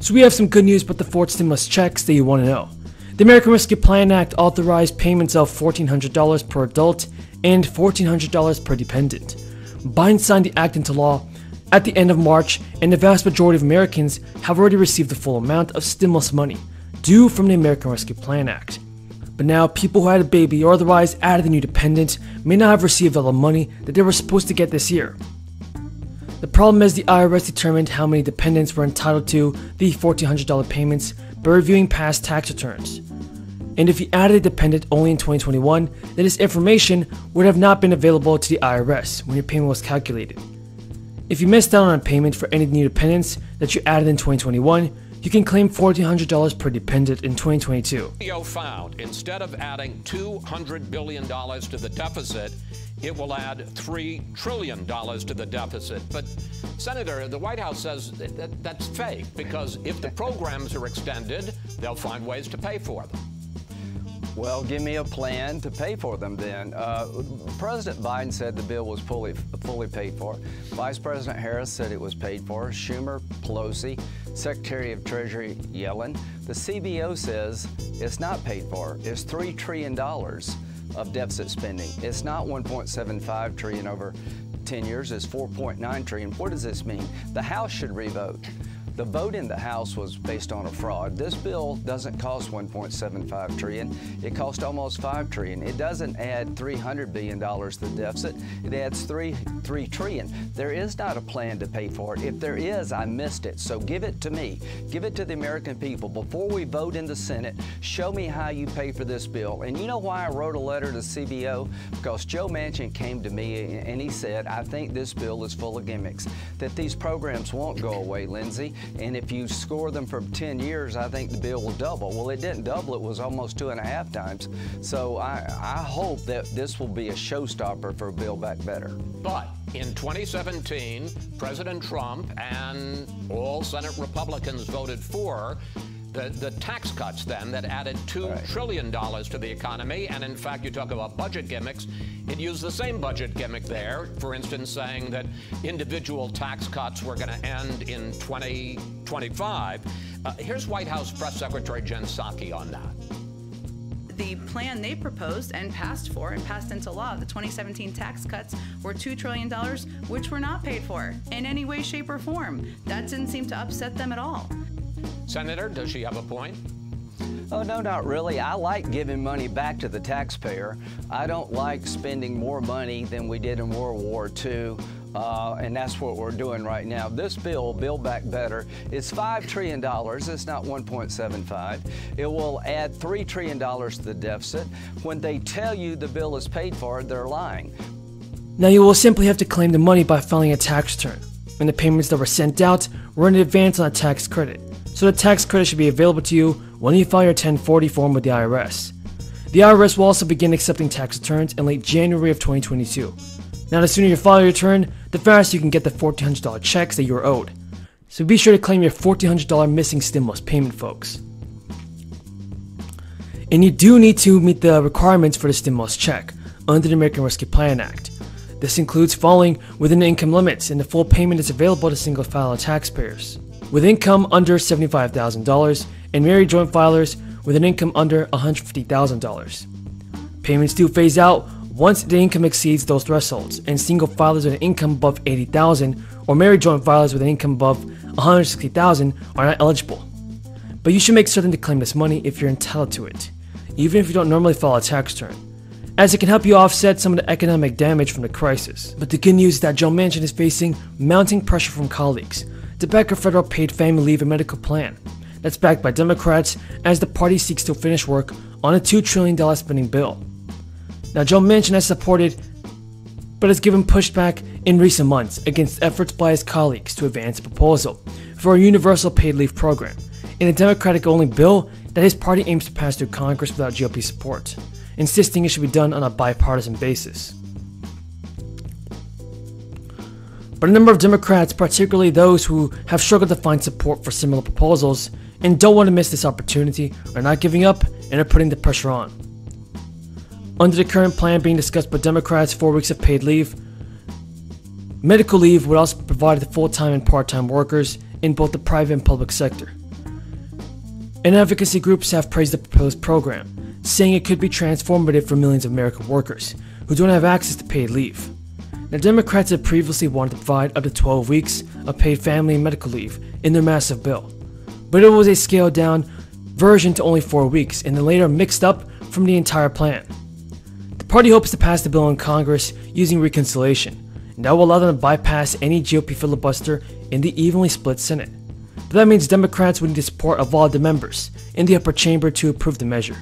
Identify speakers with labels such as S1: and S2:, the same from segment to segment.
S1: So we have some good news about the fourth stimulus checks that you want to know. The American Rescue Plan Act authorized payments of $1,400 per adult and $1,400 per dependent. Biden signed the act into law at the end of March, and the vast majority of Americans have already received the full amount of stimulus money due from the American Rescue Plan Act. But now, people who had a baby or otherwise added a new dependent may not have received all the money that they were supposed to get this year. The problem is the IRS determined how many dependents were entitled to the $1,400 payments by reviewing past tax returns. And if you added a dependent only in 2021, then this information would have not been available to the IRS when your payment was calculated. If you missed out on a payment for any new dependents that you added in 2021, you can claim $1,400 per dependent in 2022.
S2: CBO found instead of adding $200 billion to the deficit, it will add $3 trillion to the deficit. But, Senator, the White House says that, that that's fake because if the programs are extended, they'll find ways to pay for them.
S3: Well, give me a plan to pay for them then. Uh, President Biden said the bill was fully, fully paid for. Vice President Harris said it was paid for. Schumer, Pelosi, Secretary of Treasury Yellen. The CBO says it's not paid for. It's $3 trillion of deficit spending. It's not 1.75 trillion over 10 years, it's 4.9 trillion. What does this mean? The House should revote. The vote in the House was based on a fraud. This bill doesn't cost 1.75 trillion. It cost almost 5 trillion. It doesn't add 300 billion dollars to the deficit. It adds 3 3 trillion. There is not a plan to pay for it. If there is, I missed it. So give it to me. Give it to the American people before we vote in the Senate. Show me how you pay for this bill. And you know why I wrote a letter to CBO? Because Joe Manchin came to me and he said, "I think this bill is full of gimmicks. That these programs won't go away, Lindsey." And if you score them for 10 years, I think the bill will double. Well, it didn't double, it was almost two and a half times. So I, I hope that this will be a showstopper for Build Back Better.
S2: But in 2017, President Trump and all Senate Republicans voted for the, the tax cuts then that added two right. trillion dollars to the economy. And in fact, you talk about budget gimmicks. It used the same budget gimmick there, for instance, saying that individual tax cuts were going to end in 2025. Uh, here's White House Press Secretary Jen Psaki on that
S4: the plan they proposed and passed for and passed into law, the 2017 tax cuts were $2 trillion, which were not paid for in any way, shape, or form. That didn't seem to upset them at all.
S2: Senator, does she have a point?
S3: Oh, no, not really. I like giving money back to the taxpayer. I don't like spending more money than we did in World War II. Uh, and that's what we're doing right now. This bill, Build Back Better, is $5 trillion. It's not 1.75. It will add $3 trillion to the deficit. When they tell you the bill is paid for, they're lying.
S1: Now you will simply have to claim the money by filing a tax return, and the payments that were sent out were in advance on a tax credit so the tax credit should be available to you when you file your 1040 form with the IRS. The IRS will also begin accepting tax returns in late January of 2022. Now, the sooner you file your return, the faster you can get the $1,400 checks that you are owed. So be sure to claim your $1,400 missing stimulus payment, folks. And you do need to meet the requirements for the stimulus check under the American Rescue Plan Act. This includes falling within the income limits, and the full payment is available to single filer taxpayers with income under $75,000 and married joint filers with an income under $150,000. Payments do phase out once the income exceeds those thresholds, and single filers with an income above 80,000 or married joint filers with an income above 160,000 are not eligible. But you should make certain to claim this money if you're entitled to it, even if you don't normally file a tax return, as it can help you offset some of the economic damage from the crisis. But the good news is that Joe Manchin is facing mounting pressure from colleagues to back a federal paid family leave and medical plan that's backed by Democrats as the party seeks to finish work on a $2 trillion spending bill. Now, Joe Manchin has supported but has given pushback in recent months against efforts by his colleagues to advance a proposal for a universal paid leave program in a Democratic only bill that his party aims to pass through Congress without GOP support, insisting it should be done on a bipartisan basis. But a number of Democrats, particularly those who have struggled to find support for similar proposals and don't want to miss this opportunity, are not giving up and are putting the pressure on. Under the current plan being discussed by Democrats, four weeks of paid leave, medical leave would also be provided to full time and part time workers in both the private and public sector. And advocacy groups have praised the proposed program, saying it could be transformative for millions of American workers who don't have access to paid leave. Now, Democrats had previously wanted to provide up to 12 weeks of paid family medical leave in their massive bill, but it was a scaled down version to only 4 weeks and then later mixed up from the entire plan. The party hopes to pass the bill in Congress using reconciliation, and that will allow them to bypass any GOP filibuster in the evenly split Senate. But that means Democrats would need the support of all the members in the upper chamber to approve the measure.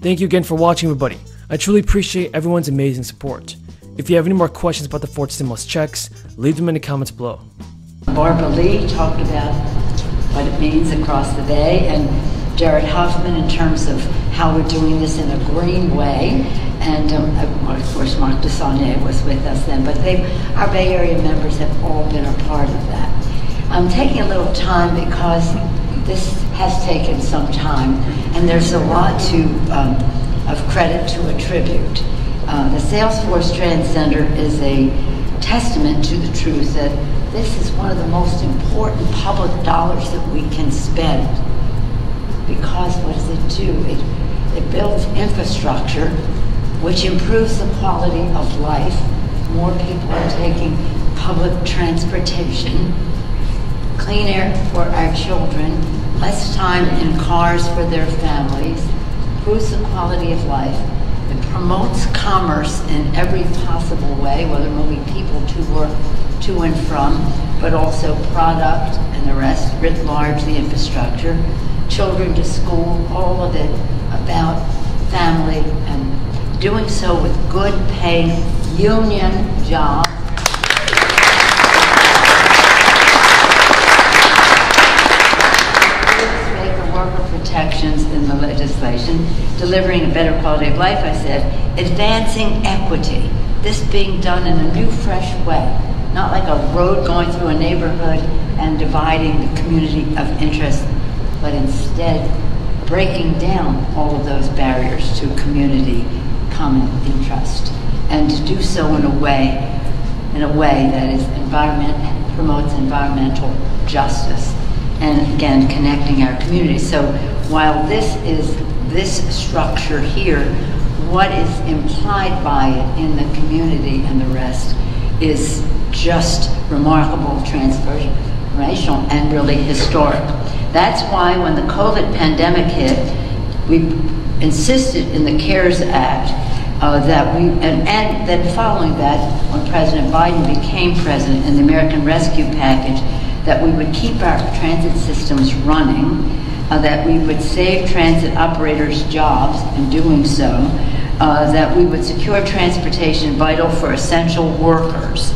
S1: Thank you again for watching, everybody. I truly appreciate everyone's amazing support. If you have any more questions about the fourth stimulus checks, leave them in the comments below.
S5: Barbara Lee talked about what it means across the bay, and Jared Huffman in terms of how we're doing this in a green way. And um, of course, Mark DeSaulnier was with us then, but they, our Bay Area members have all been a part of that. I'm taking a little time because this has taken some time, and there's a lot to um, of credit to attribute. Uh, the Salesforce Transit Center is a testament to the truth that this is one of the most important public dollars that we can spend. Because what does it do? It, it builds infrastructure which improves the quality of life. More people are taking public transportation, clean air for our children, less time in cars for their families, improves the quality of life, it promotes commerce in every possible way, whether moving people to work, to and from, but also product and the rest, writ large, the infrastructure, children to school, all of it about family and doing so with good paying union jobs. Protections in the legislation, delivering a better quality of life, I said, advancing equity, this being done in a new, fresh way, not like a road going through a neighborhood and dividing the community of interest, but instead breaking down all of those barriers to community common interest, and to do so in a way, in a way that is environment promotes environmental justice and again, connecting our community. So while this is this structure here, what is implied by it in the community and the rest is just remarkable, transformational, and really historic. That's why when the COVID pandemic hit, we insisted in the CARES Act uh, that we, and, and then following that, when President Biden became president in the American Rescue Package, that we would keep our transit systems running, uh, that we would save transit operators jobs in doing so, uh, that we would secure transportation vital for essential workers,